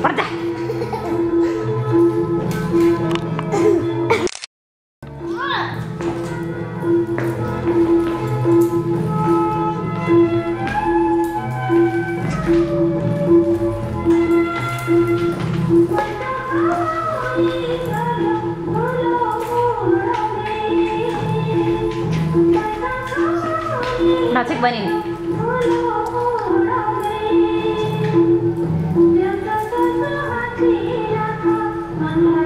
Percah. Nasib banin.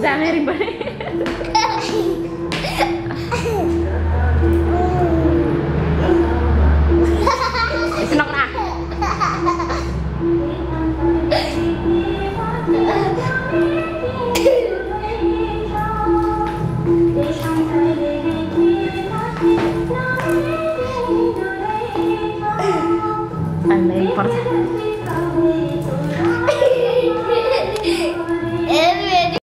Jangan ribet. Senok na. Ay, may importa.